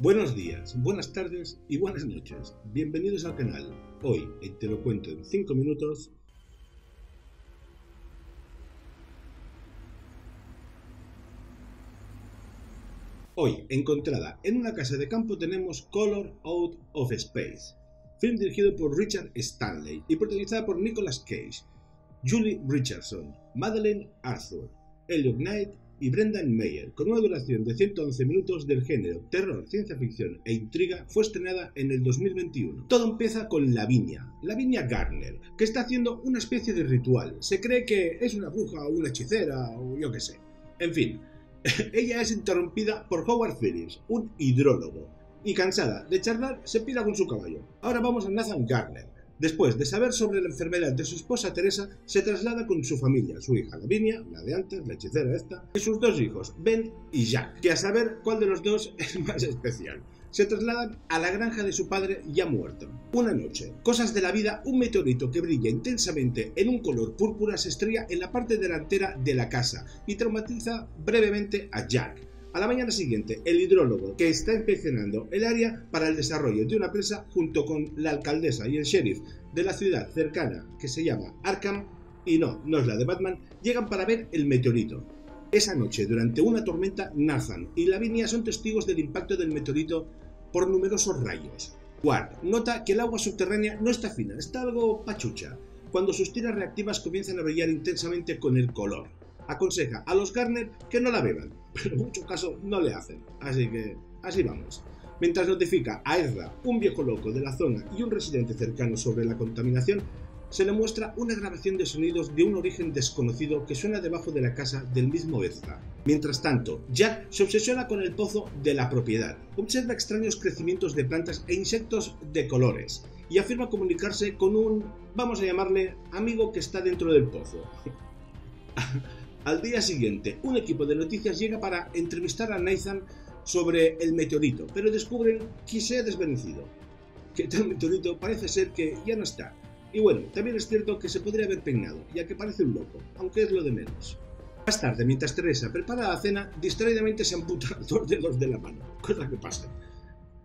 Buenos días, buenas tardes y buenas noches. Bienvenidos al canal. Hoy, Te lo cuento en 5 minutos, Hoy, encontrada en una casa de campo, tenemos Color Out of Space, film dirigido por Richard Stanley y protagonizada por Nicolas Cage, Julie Richardson, Madeleine Arthur, Elliot Knight y Brendan Meyer, con una duración de 111 minutos del género terror, ciencia ficción e intriga, fue estrenada en el 2021. Todo empieza con Lavinia, Lavinia Garner, que está haciendo una especie de ritual. Se cree que es una bruja o una hechicera o yo qué sé. En fin, ella es interrumpida por Howard Phillips, un hidrólogo, y cansada de charlar, se pira con su caballo. Ahora vamos a Nathan Garner. Después de saber sobre la enfermedad de su esposa Teresa, se traslada con su familia, su hija Lavinia, la de antes, la hechicera esta, y sus dos hijos, Ben y Jack, que a saber cuál de los dos es más especial se trasladan a la granja de su padre ya muerto. Una noche, cosas de la vida, un meteorito que brilla intensamente en un color púrpura se estrella en la parte delantera de la casa y traumatiza brevemente a Jack. A la mañana siguiente, el hidrólogo que está inspeccionando el área para el desarrollo de una presa junto con la alcaldesa y el sheriff de la ciudad cercana que se llama Arkham, y no, no es la de Batman, llegan para ver el meteorito. Esa noche, durante una tormenta, Nathan y Lavinia son testigos del impacto del meteorito por numerosos rayos. Ward nota que el agua subterránea no está fina, está algo pachucha, cuando sus tiras reactivas comienzan a brillar intensamente con el color. Aconseja a los Garner que no la beban, pero mucho caso no le hacen, así que así vamos. Mientras notifica a Ezra, un viejo loco de la zona y un residente cercano sobre la contaminación, se le muestra una grabación de sonidos de un origen desconocido que suena debajo de la casa del mismo Ezra. Mientras tanto, Jack se obsesiona con el pozo de la propiedad, observa extraños crecimientos de plantas e insectos de colores, y afirma comunicarse con un, vamos a llamarle, amigo que está dentro del pozo. Al día siguiente, un equipo de noticias llega para entrevistar a Nathan sobre el meteorito, pero descubren que se ha desvanecido. Que tal meteorito parece ser que ya no está, y bueno, también es cierto que se podría haber peinado, ya que parece un loco, aunque es lo de menos. Más tarde, mientras Teresa prepara la cena, distraídamente se amputa dos dedos de la mano, cosa que pasa.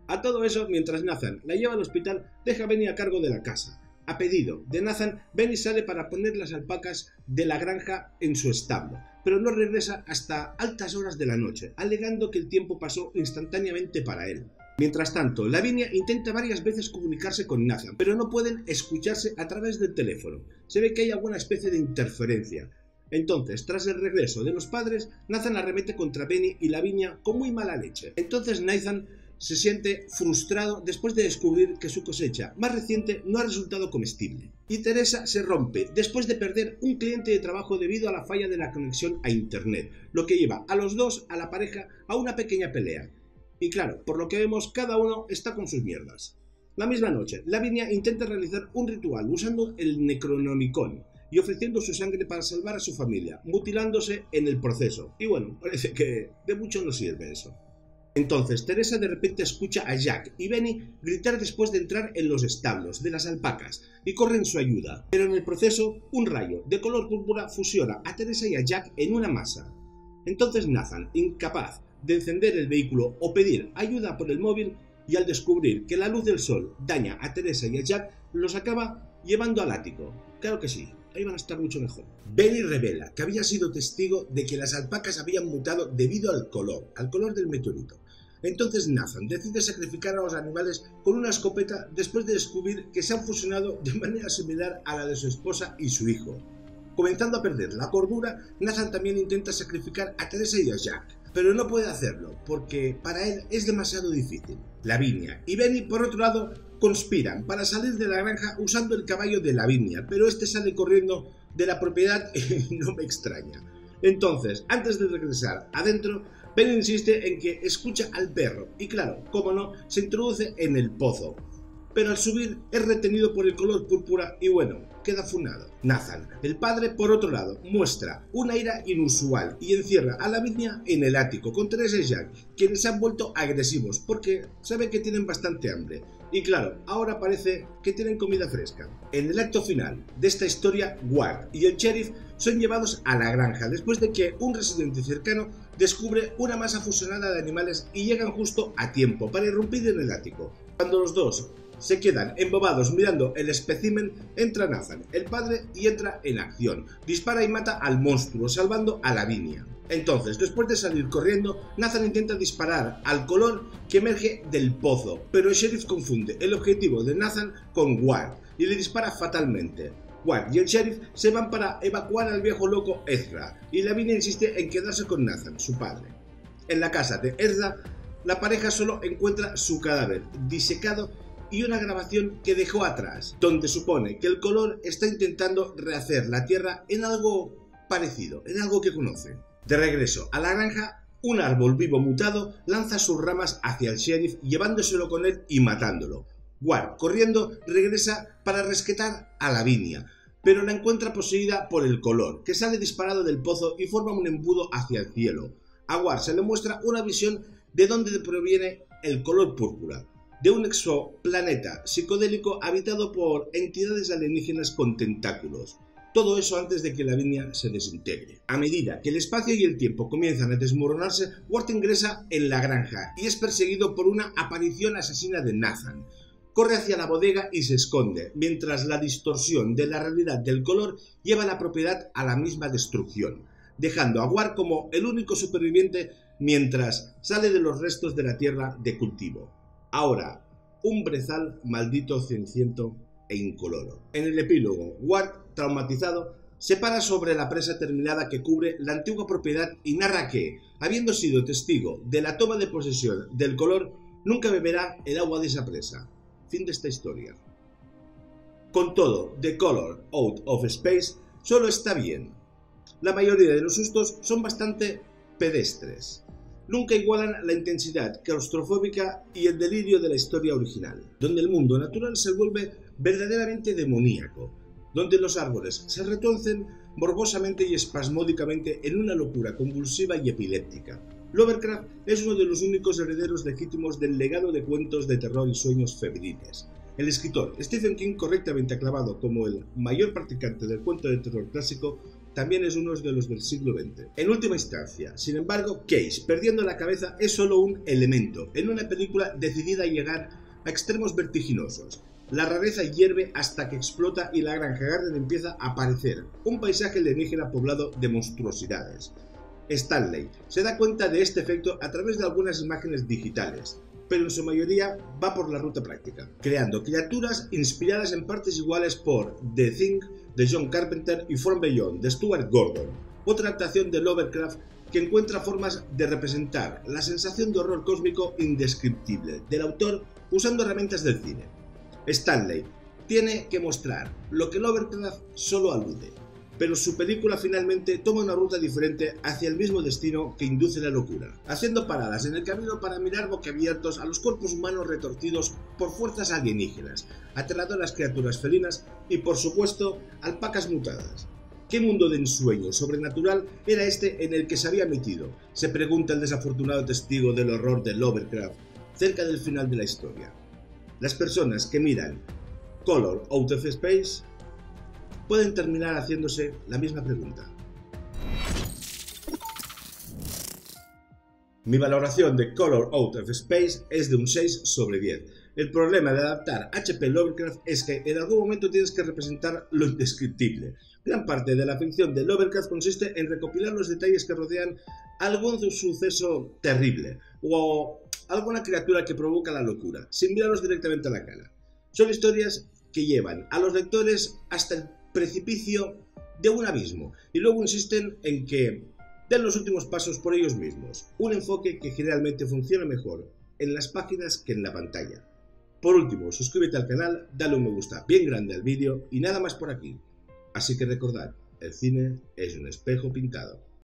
A todo eso, mientras Nathan la lleva al hospital, deja Benny a cargo de la casa. A pedido de Nathan, Benny sale para poner las alpacas de la granja en su establo, pero no regresa hasta altas horas de la noche, alegando que el tiempo pasó instantáneamente para él. Mientras tanto, Lavinia intenta varias veces comunicarse con Nathan, pero no pueden escucharse a través del teléfono. Se ve que hay alguna especie de interferencia. Entonces, tras el regreso de los padres, Nathan arremete contra Benny y Lavinia con muy mala leche. Entonces Nathan se siente frustrado después de descubrir que su cosecha más reciente no ha resultado comestible. Y Teresa se rompe después de perder un cliente de trabajo debido a la falla de la conexión a Internet, lo que lleva a los dos, a la pareja, a una pequeña pelea. Y claro, por lo que vemos, cada uno está con sus mierdas. La misma noche, Lavinia intenta realizar un ritual usando el Necronomicon y ofreciendo su sangre para salvar a su familia, mutilándose en el proceso. Y bueno, parece que de mucho no sirve eso. Entonces, Teresa de repente escucha a Jack y Benny gritar después de entrar en los establos de las alpacas y corre en su ayuda. Pero en el proceso, un rayo de color púrpura fusiona a Teresa y a Jack en una masa. Entonces Nathan, incapaz de encender el vehículo o pedir ayuda por el móvil y al descubrir que la luz del sol daña a Teresa y a Jack, los acaba llevando al ático. Claro que sí, van a estar mucho mejor. Benny revela que había sido testigo de que las alpacas habían mutado debido al color, al color del meteorito. Entonces Nathan decide sacrificar a los animales con una escopeta después de descubrir que se han fusionado de manera similar a la de su esposa y su hijo. Comenzando a perder la cordura, Nathan también intenta sacrificar a Teresa y a Jack pero no puede hacerlo porque para él es demasiado difícil. Lavinia y Benny, por otro lado, conspiran para salir de la granja usando el caballo de Lavinia, pero este sale corriendo de la propiedad y no me extraña. Entonces, antes de regresar adentro, Benny insiste en que escucha al perro y claro, como no, se introduce en el pozo, pero al subir es retenido por el color púrpura y bueno, queda funado. Nathan, el padre, por otro lado, muestra una ira inusual y encierra a la niña en el ático con Teresa y Jack, quienes se han vuelto agresivos porque sabe que tienen bastante hambre. Y claro, ahora parece que tienen comida fresca. En el acto final de esta historia, Ward y el sheriff son llevados a la granja después de que un residente cercano descubre una masa fusionada de animales y llegan justo a tiempo para irrumpir en el ático. Cuando los dos se quedan embobados mirando el espécimen, entra Nathan, el padre, y entra en acción. Dispara y mata al monstruo, salvando a Lavinia. Entonces, después de salir corriendo, Nathan intenta disparar al color que emerge del pozo, pero el sheriff confunde el objetivo de Nathan con Ward y le dispara fatalmente. Ward y el sheriff se van para evacuar al viejo loco Ezra, y Lavinia insiste en quedarse con Nathan, su padre. En la casa de Ezra, la pareja solo encuentra su cadáver, disecado y una grabación que dejó atrás, donde supone que el color está intentando rehacer la Tierra en algo parecido, en algo que conoce. De regreso a la granja, un árbol vivo mutado lanza sus ramas hacia el sheriff llevándoselo con él y matándolo. Ward, corriendo, regresa para rescatar a Lavinia, pero la encuentra poseída por el color, que sale disparado del pozo y forma un embudo hacia el cielo. A Ward se le muestra una visión de dónde proviene el color púrpura, de un exoplaneta psicodélico habitado por entidades alienígenas con tentáculos. Todo eso antes de que la línea se desintegre. A medida que el espacio y el tiempo comienzan a desmoronarse, Ward ingresa en la granja y es perseguido por una aparición asesina de Nathan. Corre hacia la bodega y se esconde, mientras la distorsión de la realidad del color lleva la propiedad a la misma destrucción, dejando a Ward como el único superviviente mientras sale de los restos de la tierra de cultivo. Ahora, un brezal maldito ceniciento e incoloro. En el epílogo, Ward, traumatizado, se para sobre la presa terminada que cubre la antigua propiedad y narra que, habiendo sido testigo de la toma de posesión del color, nunca beberá el agua de esa presa. Fin de esta historia. Con todo, The Color Out of Space solo está bien. La mayoría de los sustos son bastante pedestres nunca igualan la intensidad claustrofóbica y el delirio de la historia original, donde el mundo natural se vuelve verdaderamente demoníaco, donde los árboles se retorcen morbosamente y espasmódicamente en una locura convulsiva y epiléptica. Lovecraft es uno de los únicos herederos legítimos del legado de cuentos de terror y sueños febriles. El escritor Stephen King, correctamente aclamado como el mayor practicante del cuento de terror clásico, también es uno de los del siglo XX. En última instancia, sin embargo, Case, perdiendo la cabeza, es solo un elemento en una película decidida a llegar a extremos vertiginosos. La rareza hierve hasta que explota y la granja Garden empieza a aparecer, un paisaje alienígena poblado de monstruosidades. Stanley se da cuenta de este efecto a través de algunas imágenes digitales, pero en su mayoría va por la ruta práctica, creando criaturas inspiradas en partes iguales por The Thing de John Carpenter y From Beyond de Stuart Gordon, otra adaptación de Lovecraft que encuentra formas de representar la sensación de horror cósmico indescriptible del autor usando herramientas del cine. Stanley tiene que mostrar lo que Lovecraft solo alude, pero su película finalmente toma una ruta diferente hacia el mismo destino que induce la locura, haciendo paradas en el camino para mirar boquiabiertos a los cuerpos humanos retorcidos por fuerzas alienígenas, aterradoras criaturas felinas y por supuesto alpacas mutadas. ¿Qué mundo de ensueño sobrenatural era este en el que se había metido? Se pregunta el desafortunado testigo del horror de Lovecraft cerca del final de la historia. Las personas que miran Color Out of Space pueden terminar haciéndose la misma pregunta. Mi valoración de Color Out of Space es de un 6 sobre 10. El problema de adaptar HP Lovecraft es que en algún momento tienes que representar lo indescriptible. Gran parte de la ficción de Lovecraft consiste en recopilar los detalles que rodean algún suceso terrible o alguna criatura que provoca la locura, sin mirarlos directamente a la cara. Son historias que llevan a los lectores hasta el precipicio de un abismo y luego insisten en que den los últimos pasos por ellos mismos, un enfoque que generalmente funciona mejor en las páginas que en la pantalla. Por último, suscríbete al canal, dale un me gusta bien grande al vídeo y nada más por aquí. Así que recordad, el cine es un espejo pintado.